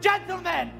Gentlemen,